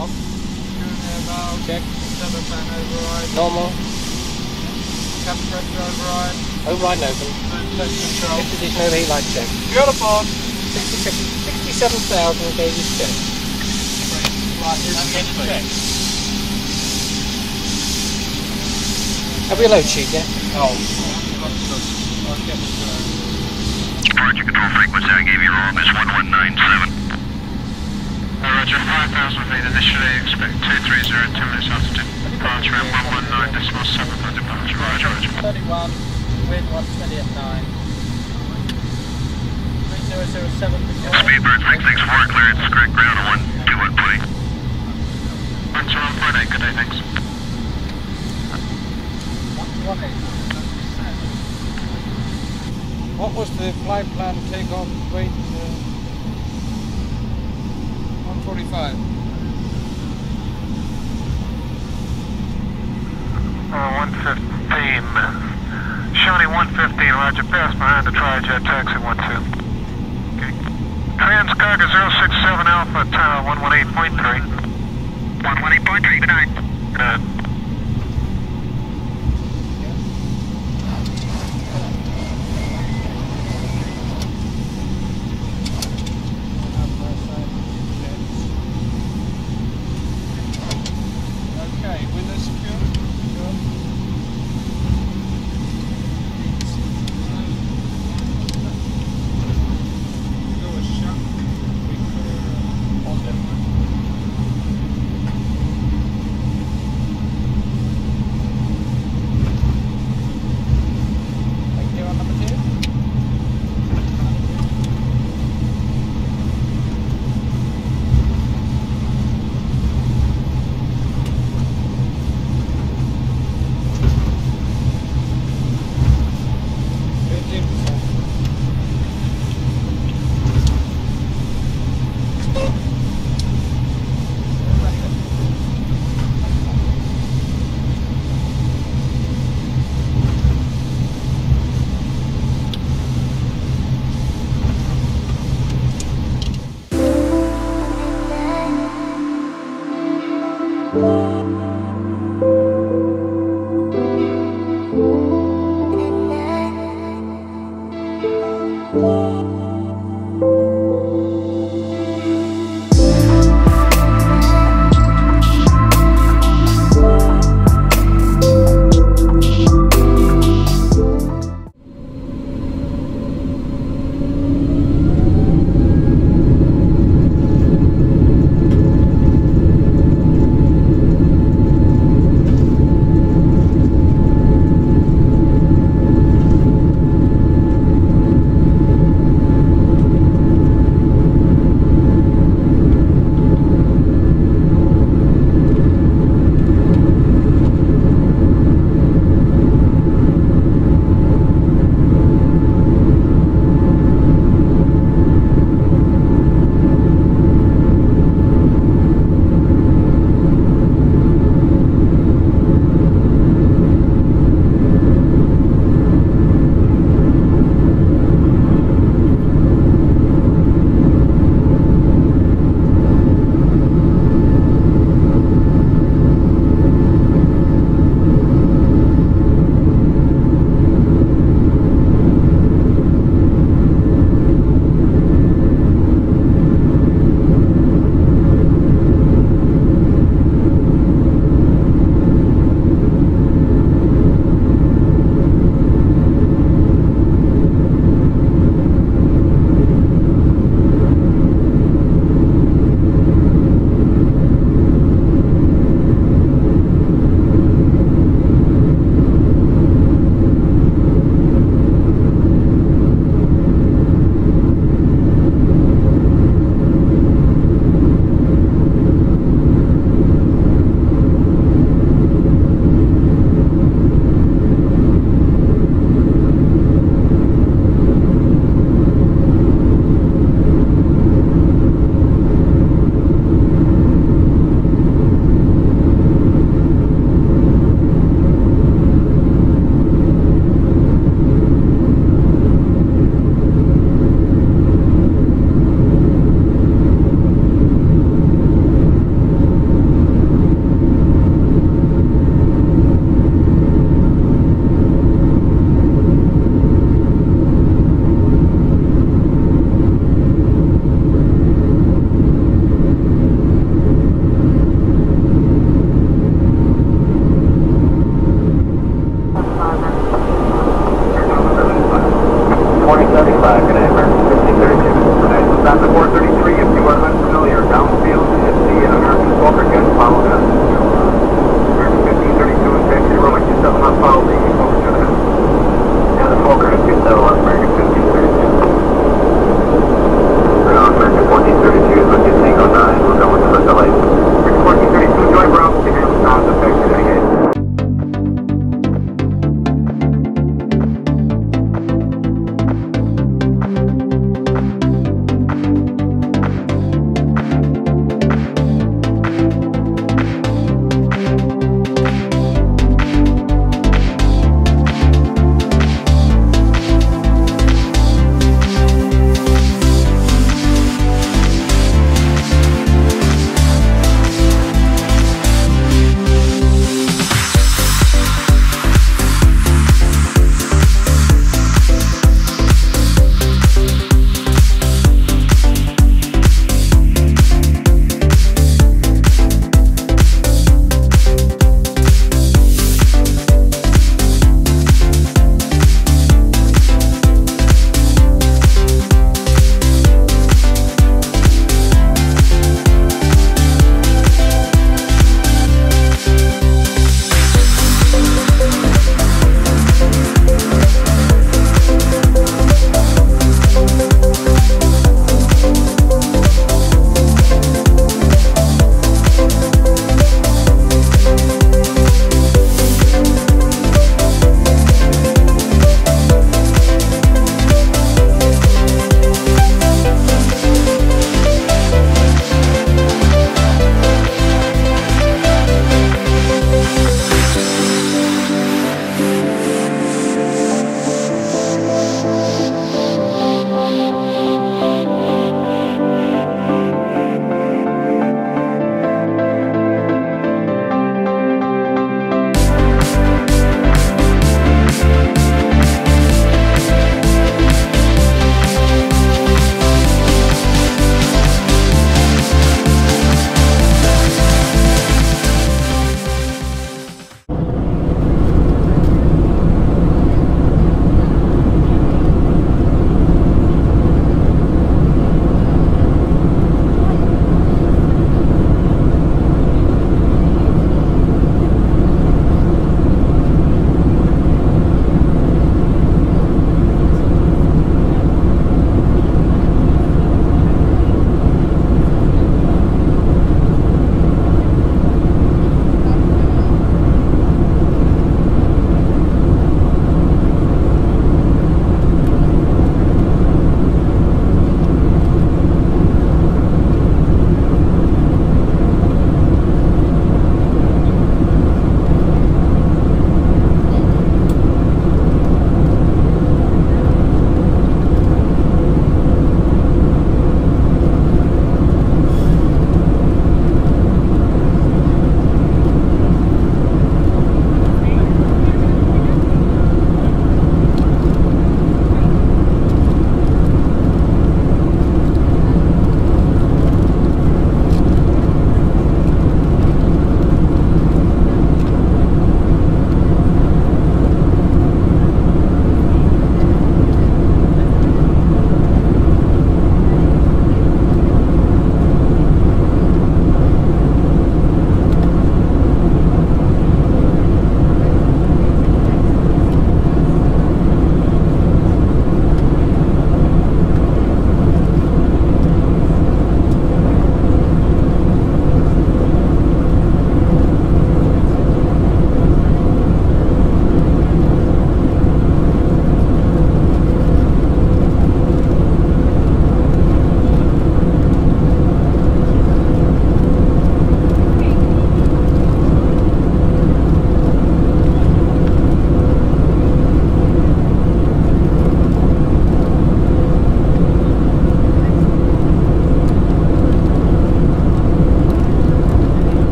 Off. Check. Seven fan override. Normal. Cap pressure override. Override and open. Test control. Shift position overheat light check. Beautiful. 67,000 gauges check. Right, is it check? Have we a load sheet yet? Oh. I'll get the Roger, control frequency I gave you wrong is 1197. Roger, 5,000 feet initially, expect 230, 10 minutes altitude. Departure at 119 decimal 7 for departure. Roger, roger. 31, wind 120 at 9. 3007 control. Speedbird 664, clearance, correct ground on 12120. 121.8, good day, thanks. 118. What was the flight plan takeoff weight? Uh, 145. Uh, 115. Shawnee 115, roger, pass behind the trijet, taxi 12. Okay. Transcargo 067 Alpha, tower 118.3. 118.3, good night. Good. Okay, Thank.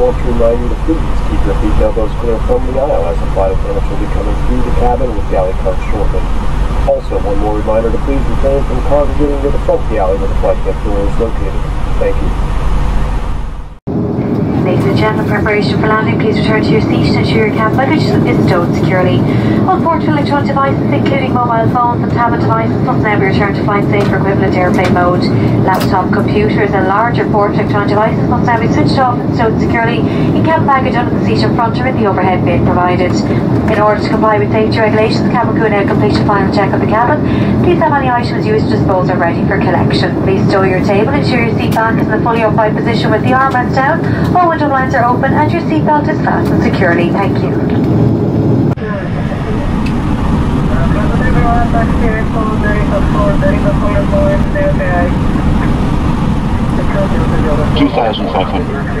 Want to remind you to please keep your seat elbows clear from the aisle as the flight attendants will be coming through the cabin with galley carts shortly. Also, one more reminder to please refrain from congregating near the front of the alley where the flight deck door is located. Thank you. And gentlemen, preparation for landing. Please return to your seat and ensure your cabin luggage is stowed securely. All portable electronic devices, including mobile phones and tablet devices, must now be returned to flight safe or equivalent airplane mode. Laptop computers and larger portable electronic devices must now be switched off and stowed securely in cabin baggage under the seat in front or in the overhead bin provided. In order to comply with safety regulations, the cabin crew now complete a final check of the cabin. Please have any items used to dispose are ready for collection. Please stow your table, ensure your seat back is in a fully upright position with the armrest down. Oh, All window blinds are open and your seatbelt is fastened securely. Thank you. Two thousand five hundred.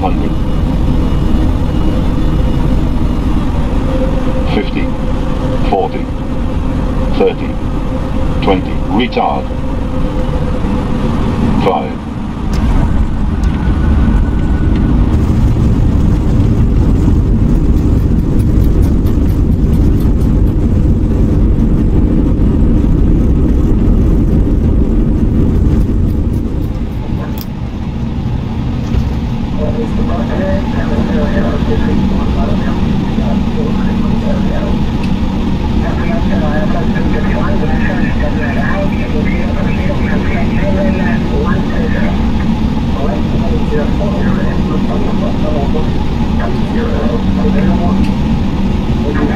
100 50 40 30 20 retard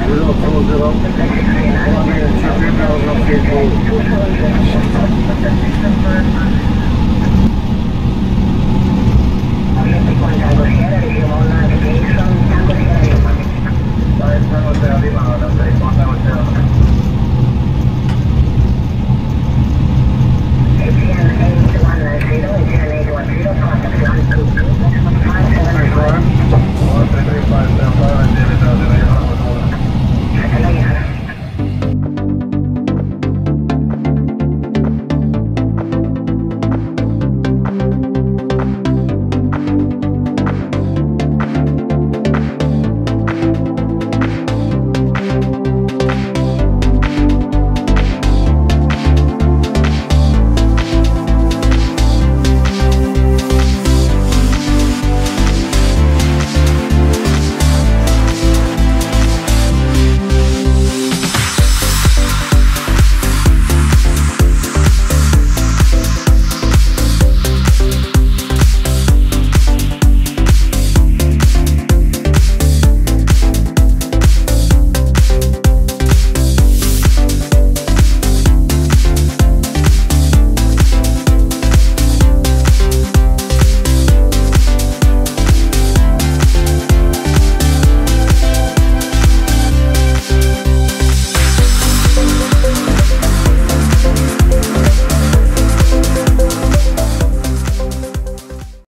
Zero, four, zero. One. 看到你了。